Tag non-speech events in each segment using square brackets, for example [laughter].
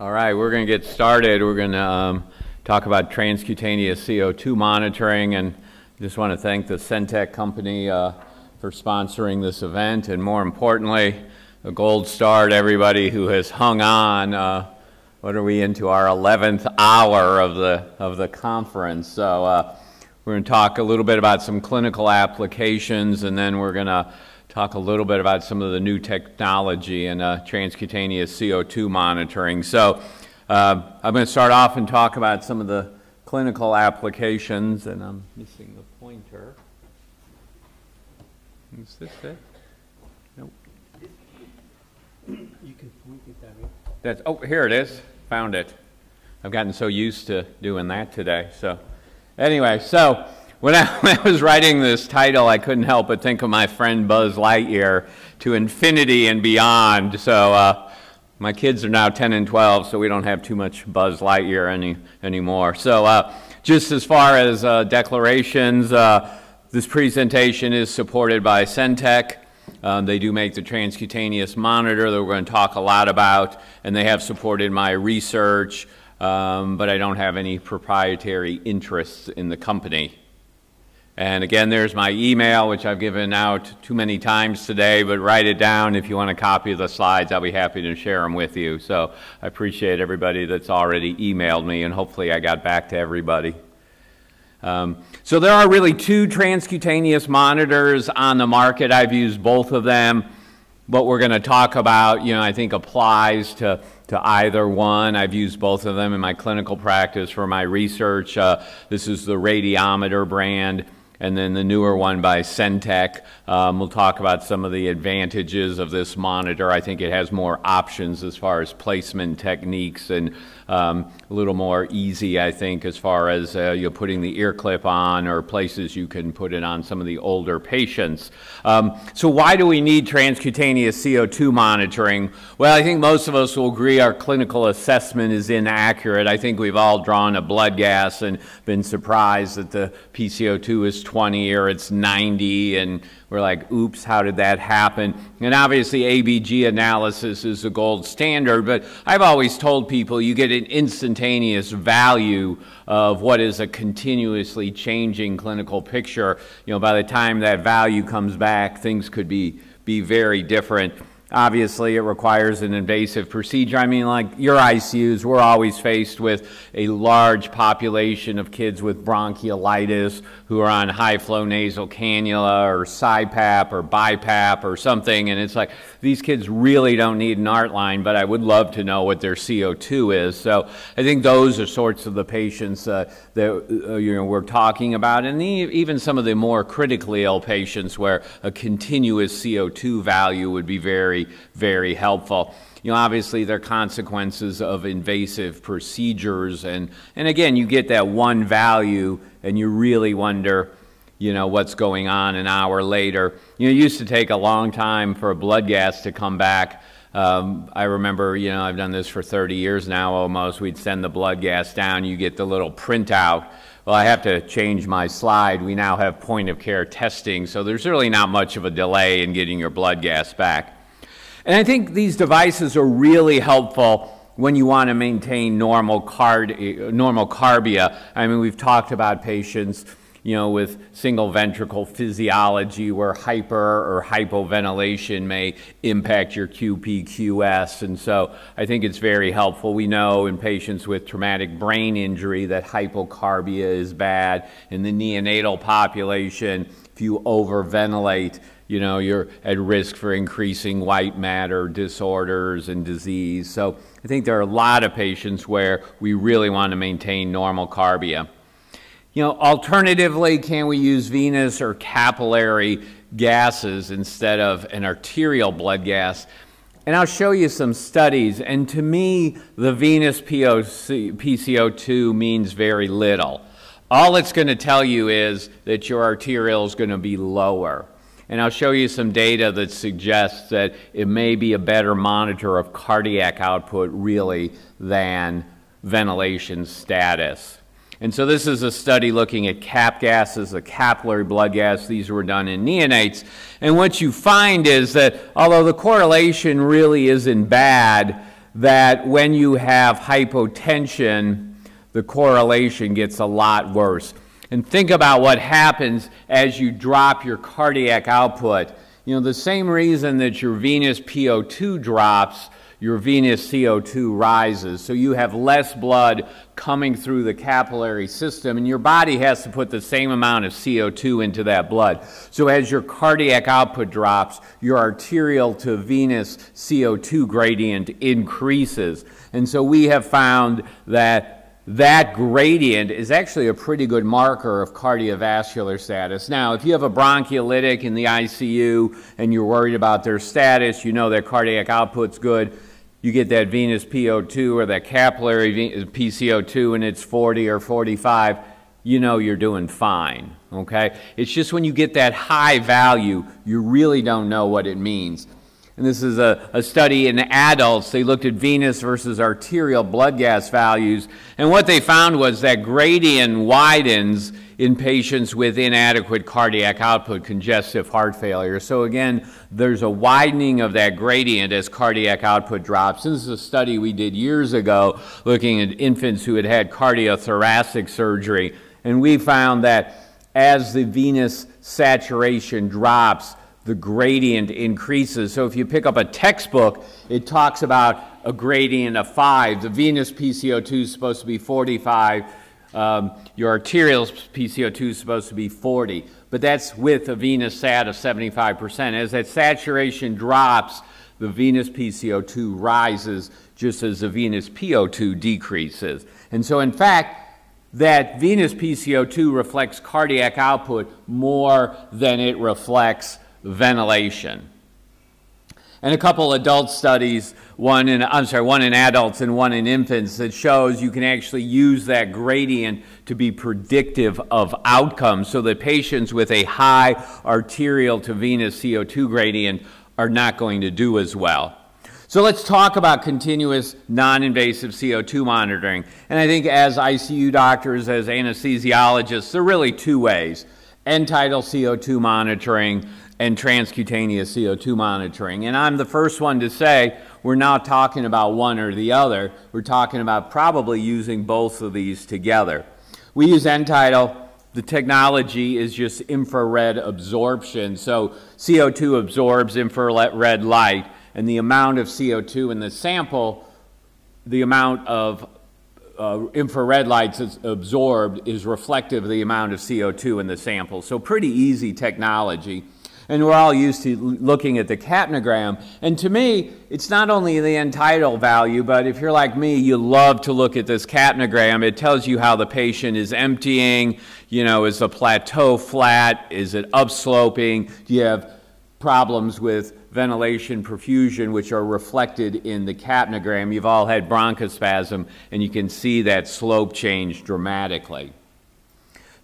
All right, we're going to get started. We're going to um, talk about transcutaneous CO2 monitoring, and just want to thank the Sentec company uh, for sponsoring this event, and more importantly, a gold star to everybody who has hung on. Uh, what are we into our 11th hour of the of the conference? So uh, we're going to talk a little bit about some clinical applications, and then we're going to talk a little bit about some of the new technology and uh, transcutaneous CO2 monitoring. So uh, I'm going to start off and talk about some of the clinical applications, and I'm missing the pointer. Is this it? Nope. You can point it that way. That's, oh, here it is. Found it. I've gotten so used to doing that today. So, anyway, so when I, [laughs] when I, was writing this title, I couldn't help but think of my friend Buzz Lightyear to infinity and beyond. So uh, my kids are now 10 and 12, so we don't have too much Buzz Lightyear any, anymore. So uh, just as far as uh, declarations, uh, this presentation is supported by Sentec. Um, they do make the transcutaneous monitor that we're going to talk a lot about, and they have supported my research, um, but I don't have any proprietary interests in the company. And again, there's my email, which I've given out too many times today, but write it down if you want a copy of the slides. I'll be happy to share them with you. So I appreciate everybody that's already emailed me, and hopefully I got back to everybody. Um, so there are really two transcutaneous monitors on the market. I've used both of them. What we're going to talk about, you know, I think applies to, to either one. I've used both of them in my clinical practice for my research. Uh, this is the radiometer brand and then the newer one by Sentec. Um, we'll talk about some of the advantages of this monitor. I think it has more options as far as placement techniques and um, a little more easy, I think, as far as uh, you're putting the ear clip on or places you can put it on some of the older patients. Um, so why do we need transcutaneous CO2 monitoring? Well, I think most of us will agree our clinical assessment is inaccurate. I think we've all drawn a blood gas and been surprised that the PCO2 is 20 or it's 90 and we're like, oops, how did that happen? And obviously, ABG analysis is the gold standard, but I've always told people you get an instantaneous value of what is a continuously changing clinical picture. You know, by the time that value comes back, things could be, be very different. Obviously, it requires an invasive procedure. I mean, like your ICUs, we're always faced with a large population of kids with bronchiolitis who are on high flow nasal cannula or CPAP or BiPAP or something. And it's like, these kids really don't need an art line, but I would love to know what their CO2 is. So I think those are sorts of the patients uh, that uh, you know, we're talking about. And the, even some of the more critically ill patients where a continuous CO2 value would be very very, helpful. You know, obviously there are consequences of invasive procedures, and, and again, you get that one value, and you really wonder, you know, what's going on an hour later. You know, it used to take a long time for a blood gas to come back. Um, I remember, you know, I've done this for 30 years now almost. We'd send the blood gas down, you get the little printout. Well, I have to change my slide. We now have point of care testing, so there's really not much of a delay in getting your blood gas back. And I think these devices are really helpful when you want to maintain normal, card, eh, normocarbia. I mean, we've talked about patients, you know, with single ventricle physiology where hyper or hypoventilation may impact your Qp/Qs. And so I think it's very helpful. We know in patients with traumatic brain injury that hypocarbia is bad. In the neonatal population, if you overventilate, you know, you're at risk for increasing white matter disorders and disease. So I think there are a lot of patients where we really want to maintain normocarbia. You know, alternatively, can we use venous or capillary gases instead of an arterial blood gas? And I'll show you some studies. And to me, the venous POC, PCO2 means very little. All it's going to tell you is that your arterial is going to be lower. And I'll show you some data that suggests that it may be a better monitor of cardiac output really than ventilation status. And so this is a study looking at cap gases, the capillary blood gas. These were done in neonates. And what you find is that although the correlation really isn't bad, that when you have hypotension, the correlation gets a lot worse. And think about what happens as you drop your cardiac output. You know, the same reason that your venous PO2 drops your venous CO2 rises. So you have less blood coming through the capillary system, and your body has to put the same amount of CO2 into that blood. So as your cardiac output drops, your arterial to venous CO2 gradient increases. And so we have found that that gradient is actually a pretty good marker of cardiovascular status. Now, if you have a bronchiolitic in the ICU and you're worried about their status, you know their cardiac output's good, you get that venous PO2 or that capillary PCO2 and it's 40 or 45, you know you're doing fine, okay? It's just when you get that high value, you really don't know what it means. And this is a, a study in adults. They looked at venous versus arterial blood gas values. And what they found was that gradient widens in patients with inadequate cardiac output, congestive heart failure. So again, there's a widening of that gradient as cardiac output drops. This is a study we did years ago looking at infants who had had cardiothoracic surgery. And we found that as the venous saturation drops, the gradient increases. So if you pick up a textbook, it talks about a gradient of 5. The venous PCO2 is supposed to be 45 um, your arterial PCO2 is supposed to be 40, but that's with a venous SAT of 75%. As that saturation drops, the venous PCO2 rises just as the venous PO2 decreases. And so, in fact, that venous PCO2 reflects cardiac output more than it reflects ventilation and a couple adult studies, one in, I'm sorry, one in adults and one in infants that shows you can actually use that gradient to be predictive of outcomes so that patients with a high arterial to venous CO2 gradient are not going to do as well. So let's talk about continuous non-invasive CO2 monitoring. And I think as ICU doctors, as anesthesiologists, there are really two ways. End-tidal CO2 monitoring, and transcutaneous CO2 monitoring. And I'm the first one to say we're not talking about one or the other. We're talking about probably using both of these together. We use end-tidal. The technology is just infrared absorption. So CO2 absorbs infrared red light, and the amount of CO2 in the sample, the amount of uh, infrared light that's absorbed is reflective of the amount of CO2 in the sample. So pretty easy technology. And we're all used to looking at the capnogram. And to me, it's not only the end-tidal value, but if you're like me, you love to look at this capnogram. It tells you how the patient is emptying. You know, is the plateau flat? Is it upsloping? Do you have problems with ventilation perfusion, which are reflected in the capnogram? You've all had bronchospasm, and you can see that slope change dramatically.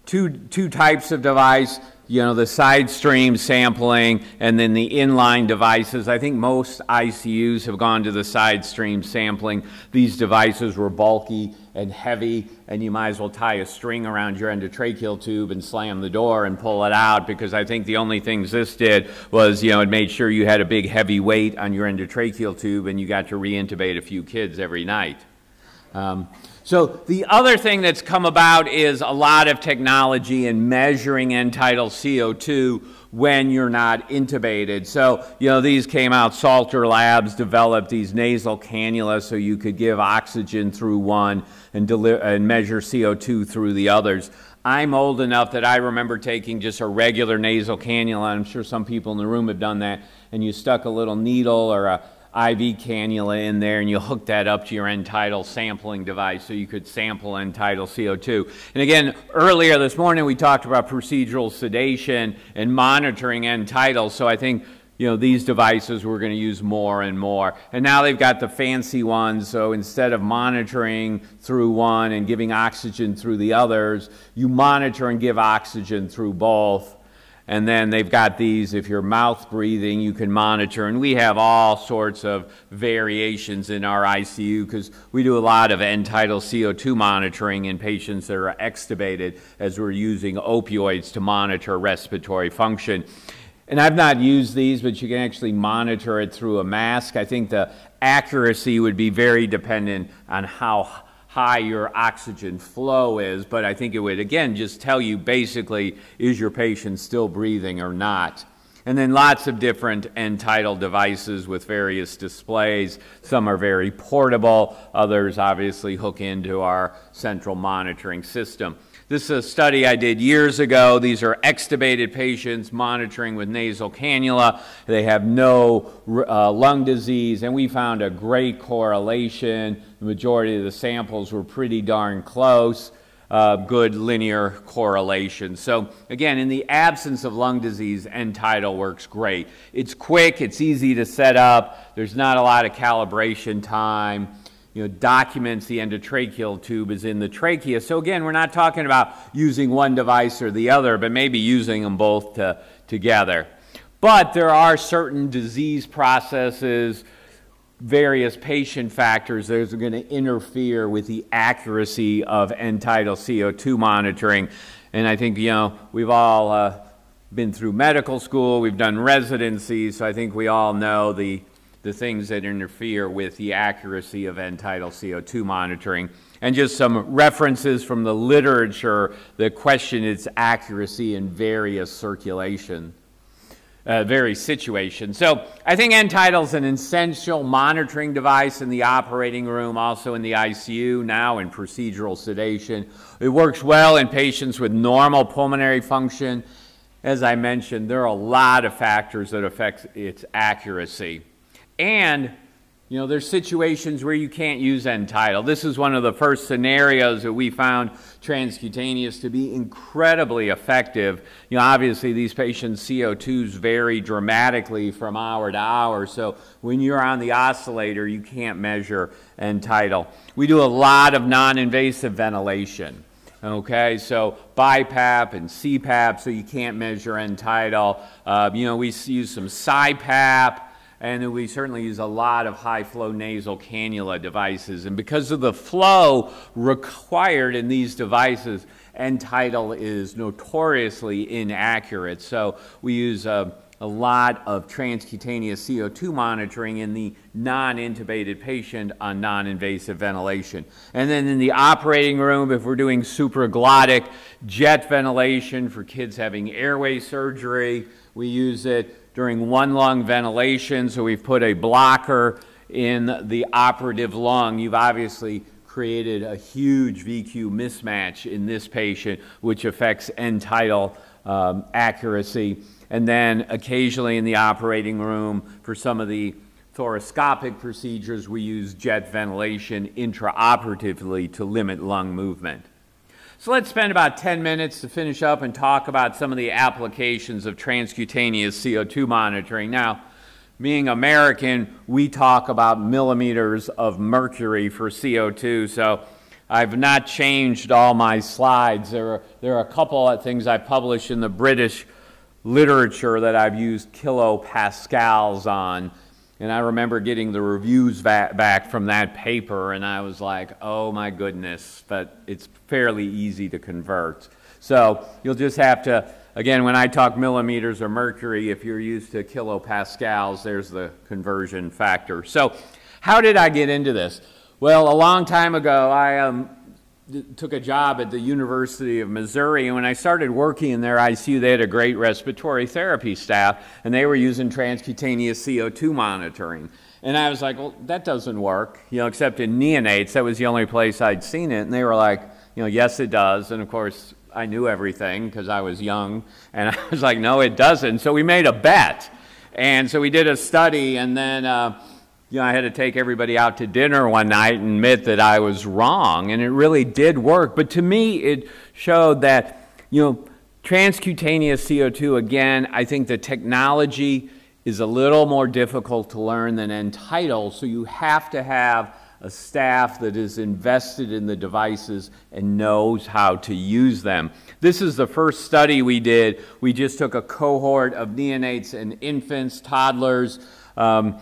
Two, two types of device you know, the side stream sampling and then the inline devices. I think most ICUs have gone to the side stream sampling. These devices were bulky and heavy, and you might as well tie a string around your endotracheal tube and slam the door and pull it out because I think the only things this did was, you know, it made sure you had a big heavy weight on your endotracheal tube and you got to reintubate a few kids every night. Um, so the other thing that's come about is a lot of technology in measuring end-tidal CO2 when you're not intubated. So, you know, these came out, Salter Labs developed these nasal cannulas so you could give oxygen through one and, and measure CO2 through the others. I'm old enough that I remember taking just a regular nasal cannula. I'm sure some people in the room have done that. And you stuck a little needle or a IV cannula in there and you hook that up to your end-tidal sampling device so you could sample end-tidal CO2. And again, earlier this morning we talked about procedural sedation and monitoring end-tidal, so I think you know, these devices we're going to use more and more. And now they've got the fancy ones, so instead of monitoring through one and giving oxygen through the others, you monitor and give oxygen through both and then they've got these, if you're mouth breathing, you can monitor. And we have all sorts of variations in our ICU because we do a lot of end-tidal CO2 monitoring in patients that are extubated as we're using opioids to monitor respiratory function. and I've not used these, but you can actually monitor it through a mask. I think the accuracy would be very dependent on how high your oxygen flow is, but I think it would, again, just tell you basically, is your patient still breathing or not? And then lots of different end tidal devices with various displays. Some are very portable, others obviously hook into our central monitoring system. This is a study I did years ago. These are extubated patients monitoring with nasal cannula. They have no uh, lung disease, and we found a great correlation. The majority of the samples were pretty darn close. Uh, good linear correlation. So again, in the absence of lung disease, end tidal works great. It's quick, it's easy to set up, there's not a lot of calibration time you know, documents the endotracheal tube is in the trachea. So again, we're not talking about using one device or the other, but maybe using them both to, together. But there are certain disease processes, various patient factors that are going to interfere with the accuracy of end tidal CO2 monitoring. And I think, you know, we've all uh, been through medical school, we've done residencies, so I think we all know the the things that interfere with the accuracy of end tidal CO2 monitoring. And just some references from the literature that question its accuracy in various circulation, uh, various situations. So I think end tidal is an essential monitoring device in the operating room, also in the ICU, now in procedural sedation. It works well in patients with normal pulmonary function. As I mentioned, there are a lot of factors that affect its accuracy. And, you know, there's situations where you can't use end tidal. This is one of the first scenarios that we found transcutaneous to be incredibly effective. You know, obviously these patients' CO2s vary dramatically from hour to hour, so when you're on the oscillator, you can't measure end tidal. We do a lot of non-invasive ventilation. Okay, so BiPAP and CPAP, so you can't measure end tidal. Uh, you know, we use some SiPAP, and we certainly use a lot of high flow nasal cannula devices. And because of the flow required in these devices, end tidal is notoriously inaccurate. So we use a, a lot of transcutaneous CO2 monitoring in the non-intubated patient on non-invasive ventilation. And then in the operating room, if we're doing supraglottic jet ventilation for kids having airway surgery, we use it during one lung ventilation, so we've put a blocker in the operative lung. You've obviously created a huge VQ mismatch in this patient, which affects end tidal um, accuracy. And then occasionally in the operating room for some of the thoracoscopic procedures, we use jet ventilation intraoperatively to limit lung movement. So let's spend about 10 minutes to finish up and talk about some of the applications of transcutaneous CO2 monitoring. Now, being American, we talk about millimeters of mercury for CO2, so I've not changed all my slides. There are, there are a couple of things I published in the British literature that I've used kilopascals on. And I remember getting the reviews back from that paper, and I was like, oh my goodness, but it's fairly easy to convert. So you'll just have to, again, when I talk millimeters or mercury, if you're used to kilopascals, there's the conversion factor. So how did I get into this? Well, a long time ago, I um, took a job at the University of Missouri, and when I started working in their ICU, they had a great respiratory therapy staff, and they were using transcutaneous CO2 monitoring. And I was like, well, that doesn't work, you know, except in neonates. That was the only place I'd seen it. And they were like, you know, yes, it does. And of course, I knew everything because I was young. And [laughs] I was like, no, it doesn't. So we made a bet. And so we did a study, and then, uh, you know, I had to take everybody out to dinner one night and admit that I was wrong, and it really did work. But to me, it showed that, you know, transcutaneous CO2, again, I think the technology is a little more difficult to learn than end-tidal. so you have to have a staff that is invested in the devices and knows how to use them. This is the first study we did. We just took a cohort of neonates and infants, toddlers. Um,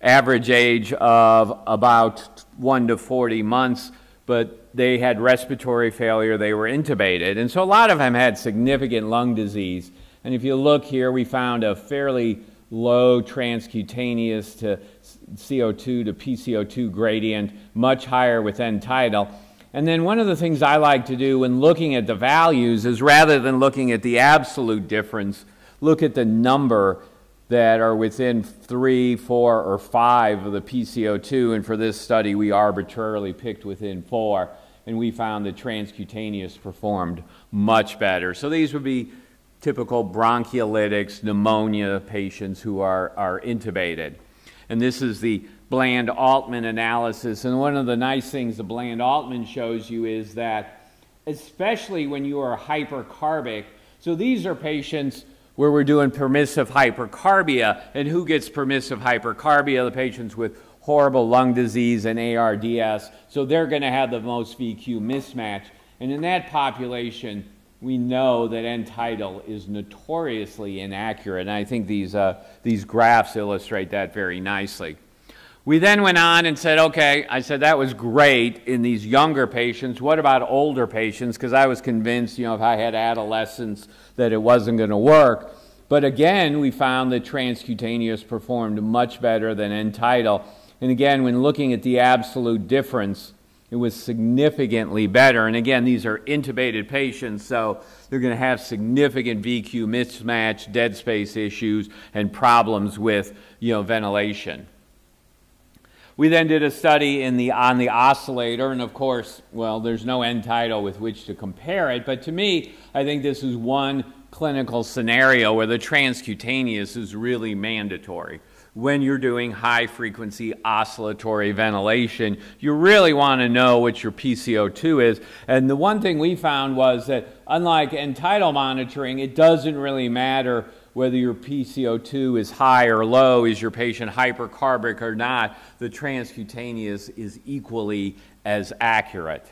average age of about 1 to 40 months, but they had respiratory failure, they were intubated. And so a lot of them had significant lung disease. And if you look here, we found a fairly low transcutaneous to CO2 to PCO2 gradient, much higher with end tidal. And then one of the things I like to do when looking at the values is rather than looking at the absolute difference, look at the number that are within three, four, or five of the PCO2. And for this study, we arbitrarily picked within four. And we found that transcutaneous performed much better. So these would be typical bronchiolitics, pneumonia patients who are, are intubated. And this is the Bland Altman analysis. And one of the nice things the Bland Altman shows you is that, especially when you are hypercarbic, so these are patients where we're doing permissive hypercarbia. And who gets permissive hypercarbia? The patients with horrible lung disease and ARDS. So they're going to have the most VQ mismatch. And in that population, we know that end tidal is notoriously inaccurate. And I think these, uh, these graphs illustrate that very nicely. We then went on and said, okay, I said that was great in these younger patients. What about older patients? Because I was convinced, you know, if I had adolescents, that it wasn't going to work. But again, we found that transcutaneous performed much better than end tidal. And again, when looking at the absolute difference, it was significantly better. And again, these are intubated patients, so they're going to have significant VQ mismatch, dead space issues, and problems with you know, ventilation. We then did a study the, on the oscillator, and of course, well, there's no end tidal with which to compare it, but to me, I think this is one clinical scenario where the transcutaneous is really mandatory. When you're doing high frequency oscillatory ventilation, you really want to know what your PCO2 is. And the one thing we found was that, unlike end tidal monitoring, it doesn't really matter whether your PCO2 is high or low, is your patient hypercarbic or not, the transcutaneous is equally as accurate.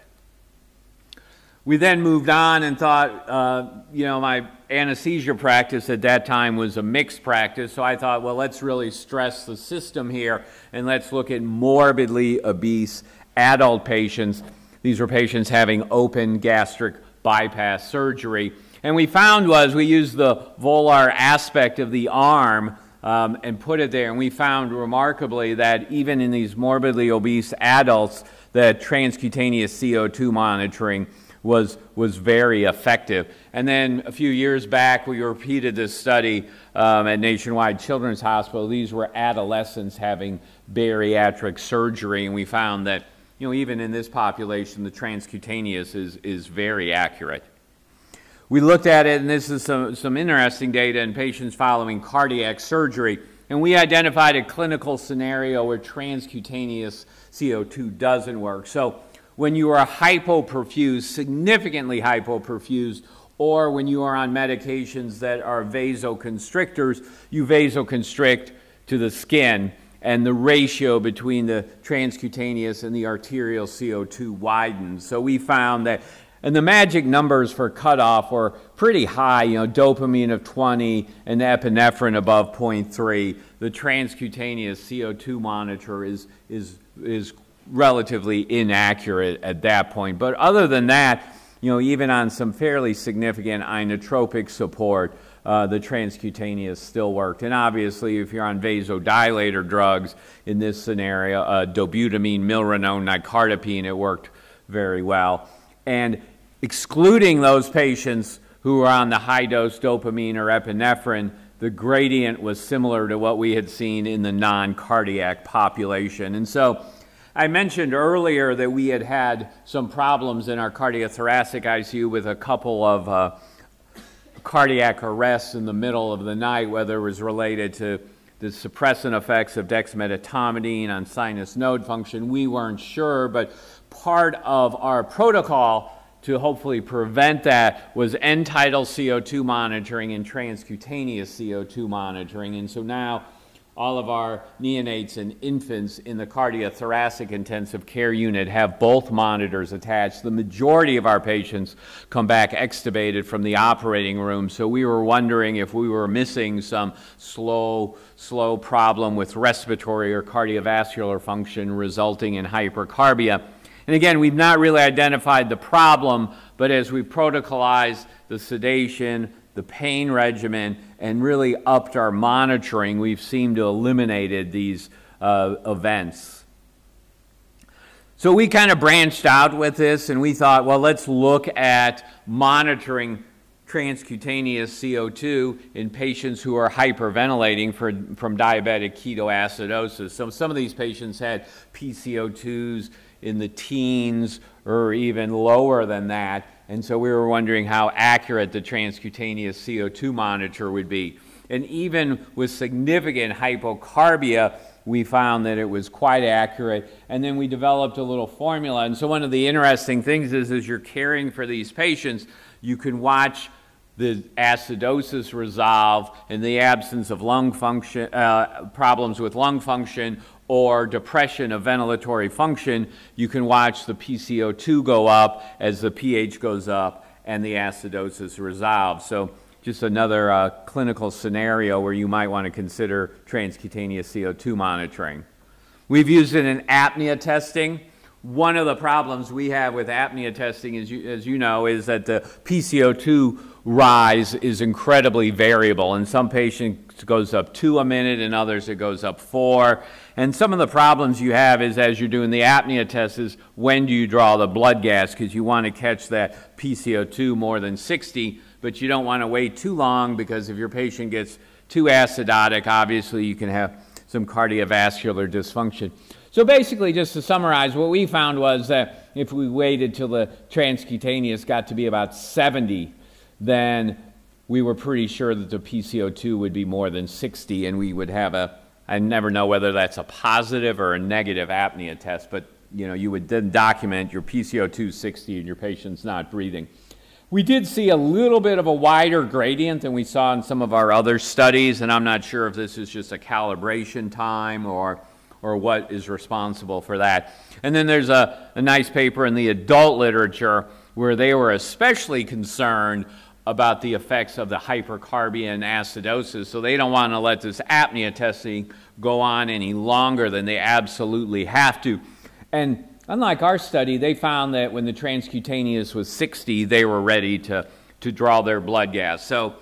We then moved on and thought, uh, you know, my anesthesia practice at that time was a mixed practice, so I thought, well, let's really stress the system here and let's look at morbidly obese adult patients. These were patients having open gastric bypass surgery. And we found was we used the volar aspect of the arm um, and put it there, and we found remarkably that even in these morbidly obese adults, that transcutaneous CO2 monitoring was, was very effective. And then a few years back, we repeated this study um, at Nationwide Children's Hospital. These were adolescents having bariatric surgery, and we found that you know, even in this population, the transcutaneous is, is very accurate. We looked at it, and this is some, some interesting data in patients following cardiac surgery. And we identified a clinical scenario where transcutaneous CO2 doesn't work. So when you are hypoperfused, significantly hypoperfused, or when you are on medications that are vasoconstrictors, you vasoconstrict to the skin, and the ratio between the transcutaneous and the arterial CO2 widens. So we found that and the magic numbers for cutoff were pretty high, you know, dopamine of 20 and epinephrine above 0.3. The transcutaneous CO2 monitor is, is, is relatively inaccurate at that point. But other than that, you know, even on some fairly significant inotropic support, uh, the transcutaneous still worked. And obviously, if you're on vasodilator drugs in this scenario, uh, dobutamine, milrinone, nicardipine, it worked very well and excluding those patients who were on the high dose dopamine or epinephrine, the gradient was similar to what we had seen in the non cardiac population. And so I mentioned earlier that we had had some problems in our cardiothoracic ICU with a couple of uh, cardiac arrests in the middle of the night, whether it was related to the suppressant effects of dexmedetomidine on sinus node function. We weren't sure, but part of our protocol to hopefully prevent that was end tidal CO2 monitoring and transcutaneous CO2 monitoring. And so now all of our neonates and infants in the cardiothoracic intensive care unit have both monitors attached. The majority of our patients come back extubated from the operating room, so we were wondering if we were missing some slow, slow problem with respiratory or cardiovascular function resulting in hypercarbia. And again, we've not really identified the problem, but as we protocolize the sedation, the pain regimen and really upped our monitoring, we've seemed to eliminated these uh, events. So we kind of branched out with this and we thought, well, let's look at monitoring transcutaneous CO2 in patients who are hyperventilating for, from diabetic ketoacidosis. So some of these patients had PCO2s in the teens or even lower than that. And so we were wondering how accurate the transcutaneous CO2 monitor would be. And even with significant hypocarbia, we found that it was quite accurate. And then we developed a little formula. And so one of the interesting things is as you're caring for these patients, you can watch the acidosis resolve in the absence of lung function, uh, problems with lung function or depression of ventilatory function, you can watch the PCO2 go up as the pH goes up and the acidosis resolves. So just another uh, clinical scenario where you might want to consider transcutaneous CO2 monitoring. We've used it in apnea testing. One of the problems we have with apnea testing, as you, as you know, is that the PCO2 rise is incredibly variable. In some patients, it goes up two a minute, in others, it goes up four. And some of the problems you have is as you're doing the apnea test is when do you draw the blood gas because you want to catch that PCO2 more than 60 but you don't want to wait too long because if your patient gets too acidotic, obviously you can have some cardiovascular dysfunction. So basically, just to summarize, what we found was that if we waited till the transcutaneous got to be about 70, then we were pretty sure that the PCO2 would be more than 60, and we would have a, I never know whether that's a positive or a negative apnea test, but you know, you would then document your PCO2 60 and your patient's not breathing. We did see a little bit of a wider gradient than we saw in some of our other studies, and I'm not sure if this is just a calibration time or, or what is responsible for that. And then there's a, a nice paper in the adult literature where they were especially concerned about the effects of the hypercarbia and acidosis, so they don't want to let this apnea testing go on any longer than they absolutely have to. And Unlike our study, they found that when the transcutaneous was 60, they were ready to, to draw their blood gas. So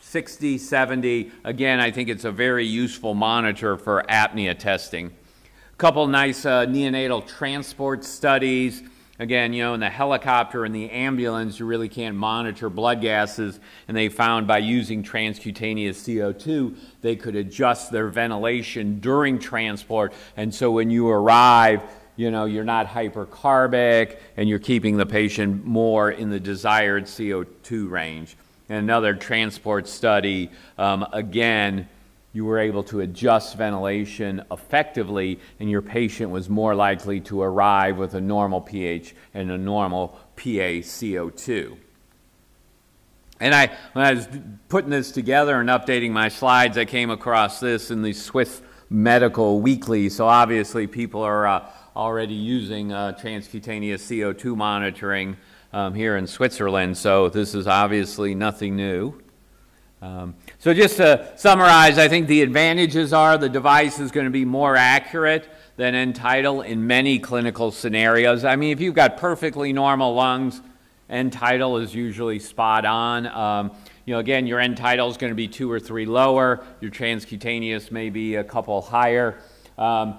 60, 70, again, I think it's a very useful monitor for apnea testing. A couple nice uh, neonatal transport studies. Again, you know, in the helicopter and the ambulance, you really can't monitor blood gases, and they found by using transcutaneous CO2, they could adjust their ventilation during transport. And so when you arrive, you know, you're not hypercarbic and you're keeping the patient more in the desired CO2 range. And another transport study, um, again, you were able to adjust ventilation effectively and your patient was more likely to arrive with a normal pH and a normal PA CO2. And I, when I was putting this together and updating my slides, I came across this in the Swiss Medical Weekly. So obviously people are uh, already using uh, transcutaneous CO2 monitoring um, here in Switzerland, so this is obviously nothing new. Um, so just to summarize, I think the advantages are the device is going to be more accurate than end-tidal in many clinical scenarios. I mean, if you've got perfectly normal lungs, end-tidal is usually spot on. Um, you know, again, your end-tidal is going to be two or three lower. Your transcutaneous may be a couple higher. Um,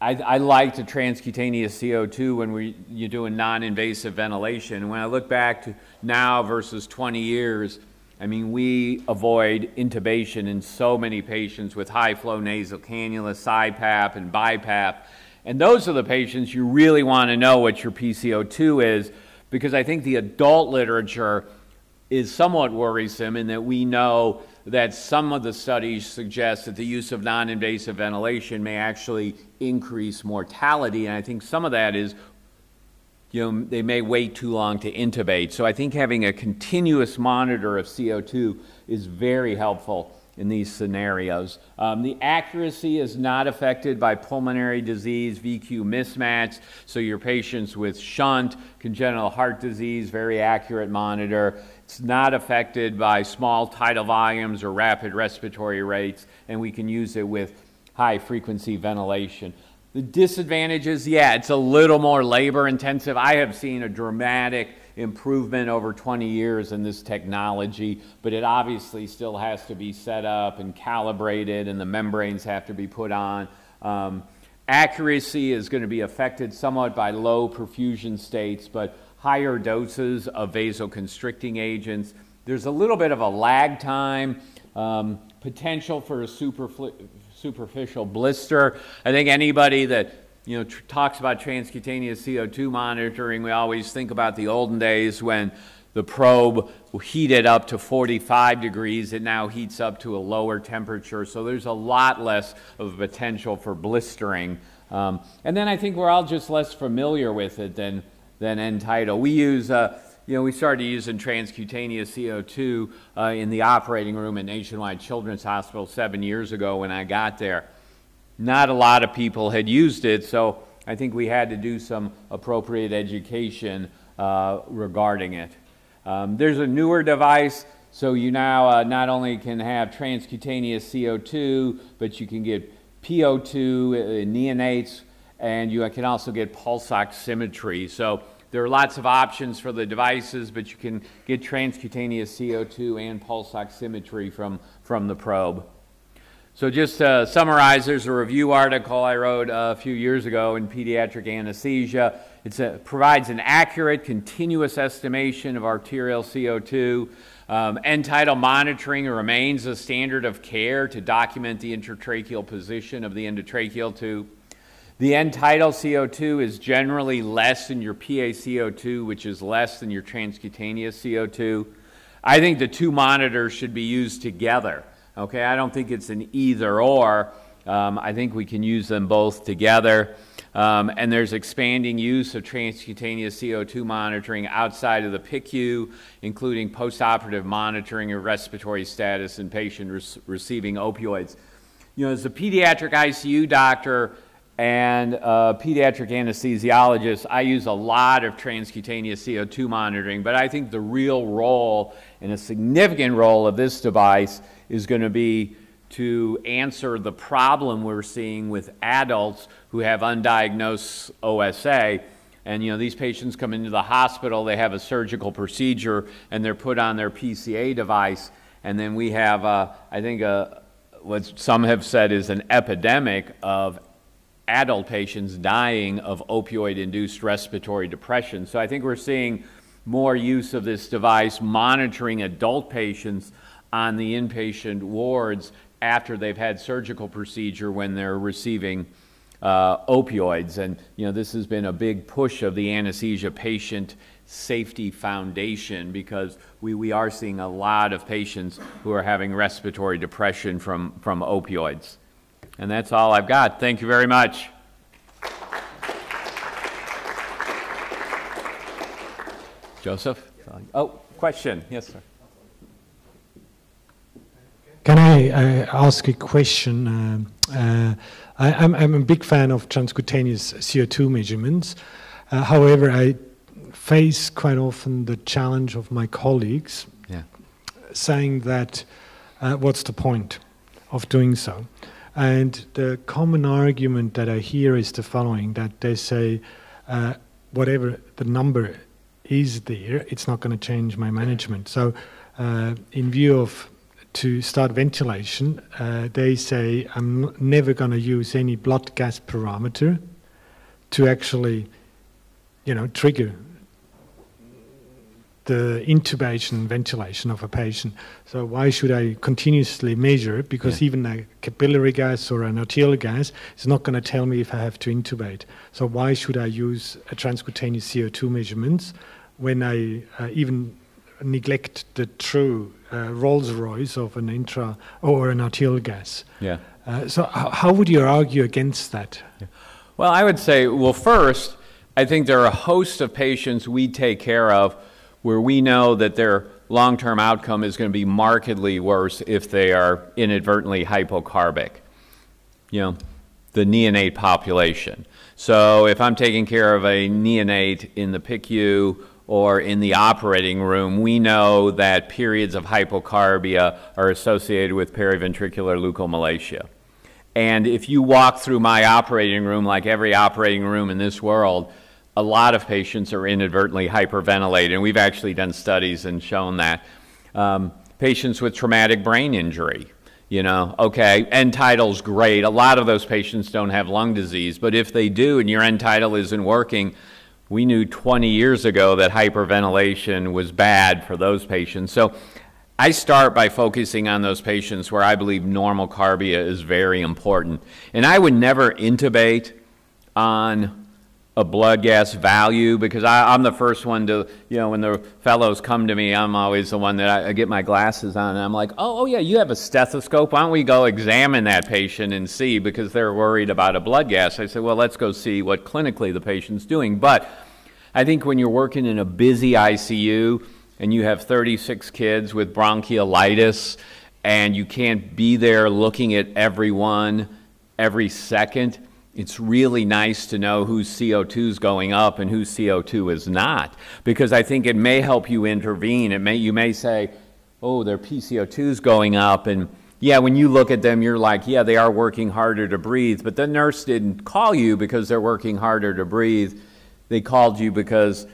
I, I like the transcutaneous CO2 when we, you're doing non-invasive ventilation. When I look back to now versus 20 years, I mean, we avoid intubation in so many patients with high flow nasal cannula, CPAP, and BiPAP. And those are the patients you really want to know what your PCO2 is because I think the adult literature is somewhat worrisome in that we know that some of the studies suggest that the use of non-invasive ventilation may actually increase mortality, and I think some of that is, you know, they may wait too long to intubate. So I think having a continuous monitor of CO2 is very helpful in these scenarios. Um, the accuracy is not affected by pulmonary disease, VQ mismatch, so your patients with shunt, congenital heart disease, very accurate monitor. It's not affected by small tidal volumes or rapid respiratory rates, and we can use it with high frequency ventilation. The disadvantages, yeah, it's a little more labor intensive. I have seen a dramatic improvement over 20 years in this technology, but it obviously still has to be set up and calibrated, and the membranes have to be put on. Um, accuracy is going to be affected somewhat by low perfusion states, but higher doses of vasoconstricting agents. There's a little bit of a lag time, um, potential for a superficial blister. I think anybody that you know talks about transcutaneous CO2 monitoring, we always think about the olden days when the probe heated up to 45 degrees. It now heats up to a lower temperature, so there's a lot less of a potential for blistering. Um, and then I think we're all just less familiar with it than than end-tidal. We use, you know, we started using transcutaneous CO2 uh, in the operating room at Nationwide Children's Hospital seven years ago when I got there. Not a lot of people had used it, so I think we had to do some appropriate education uh, regarding it. Um, there's a newer device, so you now uh, not only can have transcutaneous CO2, but you can get PO2 uh, neonates and you can also get pulse oximetry. So there are lots of options for the devices, but you can get transcutaneous CO2 and pulse oximetry from, from the probe. So just to summarize, there's a review article I wrote a few years ago in Pediatric Anesthesia. It provides an accurate, continuous estimation of arterial CO2. Um, end-tidal monitoring remains a standard of care to document the intratracheal position of the endotracheal tube. The end-tidal CO2 is generally less than your PaCO2, which is less than your transcutaneous CO2. I think the two monitors should be used together. Okay, I don't think it's an either or. Um, I think we can use them both together. Um, and there's expanding use of transcutaneous CO2 monitoring outside of the PICU, including postoperative monitoring of respiratory status in patients receiving opioids. You know, as a pediatric ICU doctor, and a pediatric anesthesiologist, I use a lot of transcutaneous CO2 monitoring, but I think the real role and a significant role of this device is going to be to answer the problem we're seeing with adults who have undiagnosed OSA. And you know, these patients come into the hospital, they have a surgical procedure, and they're put on their PCA device. And then we have, uh, I think, a, what some have said is an epidemic of adult patients dying of opioid-induced respiratory depression. So I think we're seeing more use of this device monitoring adult patients on the inpatient wards after they've had surgical procedure when they're receiving uh, opioids. And, you know, this has been a big push of the Anesthesia Patient Safety Foundation because we, we are seeing a lot of patients who are having respiratory depression from, from opioids. And that's all I've got. Thank you very much. Joseph? Oh, question. Yes, sir. Can I uh, ask a question? Um, uh, I, am a big fan of transcutaneous CO2 measurements. Uh, however, I face quite often the challenge of my colleagues yeah. saying that uh, what's the point of doing so? And the common argument that I hear is the following that they say, uh, whatever the number is there, it's not going to change my management. So, uh, in view of to start ventilation, uh, they say I'm never going to use any blood gas parameter to actually, you know, trigger the intubation ventilation of a patient. So why should I continuously measure it? Because yeah. even a capillary gas or an arterial gas is not going to tell me if I have to intubate. So why should I use a transcutaneous CO2 measurements when I uh, even neglect the true uh, Rolls Royce of an intra or an arterial gas? Yeah. Uh, so how would you argue against that? Yeah. Well, I would say, well, first, I think there are a host of patients we take care of where we know that their long-term outcome is going to be markedly worse if they are inadvertently hypocarbic. You know, the neonate population. So if I'm taking care of a neonate in the PICU or in the operating room, we know that periods of hypocarbia are associated with periventricular leukomalacia. And if you walk through my operating room, like every operating room in this world, a lot of patients are inadvertently hyperventilated, and we've actually done studies and shown that. Um, patients with traumatic brain injury, you know, okay, end tidal's great. A lot of those patients don't have lung disease, but if they do and your end tidal isn't working, we knew 20 years ago that hyperventilation was bad for those patients. So I start by focusing on those patients where I believe normocarbia is very important. And I would never intubate on a blood gas value because I, am the first one to, you know, when the fellows come to me, I'm always the one that I, I, get my glasses on and I'm like, oh, oh, yeah, you have a stethoscope. Why don't we go examine that patient and see because they're worried about a blood gas? I said, well, let's go see what clinically the patient's doing. But I think when you're working in a busy ICU and you have 36 kids with bronchiolitis and you can't be there looking at everyone every second, it's really nice to know whose CO2 is going up and whose CO2 is not, because I think it may help you intervene. It may, you may say, oh, their PCO2 is going up, and yeah, when you look at them, you're like, yeah, they are working harder to breathe, but the nurse didn't call you because they're working harder to breathe. They called you because,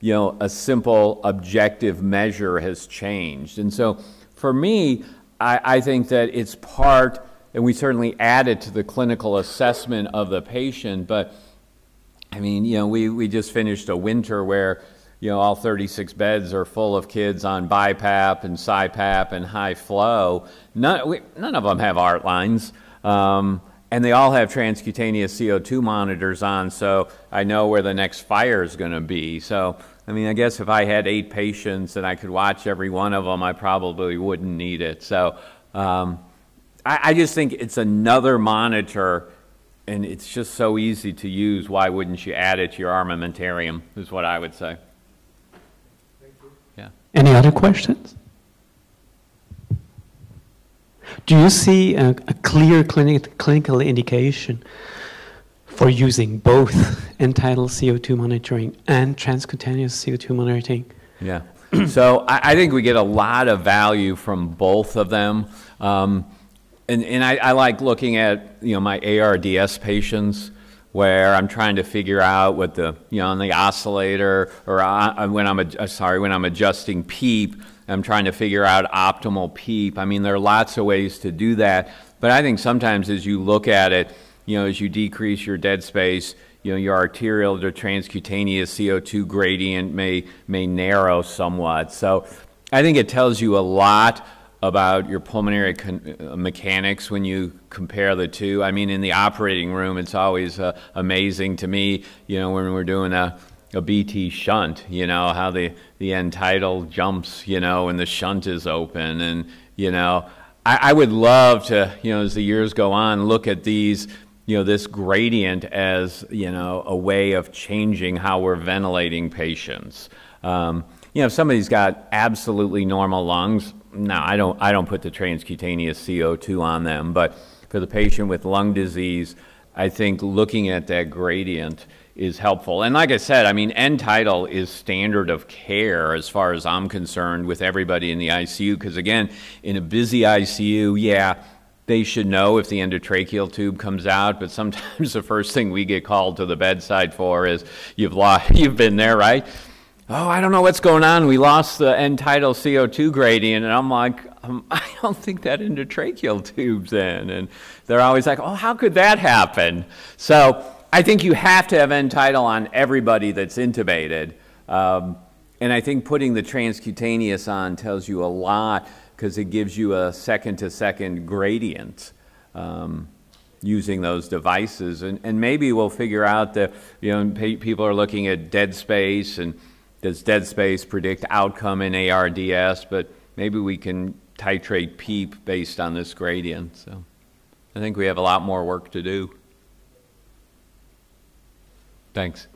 you know, a simple objective measure has changed. And so for me, I, I think that it's part and we certainly add it to the clinical assessment of the patient. But I mean, you know, we, we just finished a winter where, you know, all 36 beds are full of kids on BiPAP and CPAP and high flow. None, we, none of them have art lines. Um, and they all have transcutaneous CO2 monitors on, so I know where the next fire is going to be. So, I mean, I guess if I had eight patients and I could watch every one of them, I probably wouldn't need it. So, um, I, I just think it's another monitor and it's just so easy to use. Why wouldn't you add it to your armamentarium, is what I would say. Yeah. Any other questions? Do you see a, a clear clinic, clinical indication for using both end-tidal CO2 monitoring and transcutaneous CO2 monitoring? Yeah. so I, I, think we get a lot of value from both of them. Um, and, and I, I, like looking at you know my ARDS patients where I'm trying to figure out what the you know on the oscillator or when I'm uh, sorry when I'm adjusting PEEP I'm trying to figure out optimal PEEP. I mean there are lots of ways to do that, but I think sometimes as you look at it, you know as you decrease your dead space, you know your arterial to transcutaneous CO2 gradient may may narrow somewhat. So I think it tells you a lot about your pulmonary uh, mechanics when you compare the two. I mean, in the operating room, it's always uh, amazing to me, you know, when we're doing a, a BT shunt, you know, how the, the end tidal jumps, you know, when the shunt is open. And, you know, I, I would love to, you know, as the years go on, look at these, you know, this gradient as, you know, a way of changing how we're ventilating patients. Um, you know, if somebody's got absolutely normal lungs, no, I don't, I don't put the transcutaneous CO2 on them, but for the patient with lung disease, I think looking at that gradient is helpful. And like I said, I mean, end tidal is standard of care as far as I'm concerned with everybody in the ICU, because again, in a busy ICU, yeah, they should know if the endotracheal tube comes out, but sometimes [laughs] the first thing we get called to the bedside for is, you've, lost, you've been there, right? Oh, I don't know what's going on. We lost the end tidal CO2 gradient. And I'm like, um, [laughs] I don't think that endotracheal tube's in. And they're always like, oh, how could that happen? So I think you have to have end tidal on everybody that's intubated. Um, and I think putting the transcutaneous on tells you a lot because it gives you a second to second gradient. Um, using those devices and, and maybe we'll figure out that you know people are looking at dead space and does dead space predict outcome in ARDS, but maybe we can titrate PEEP based on this gradient. So I think we have a lot more work to do. Thanks.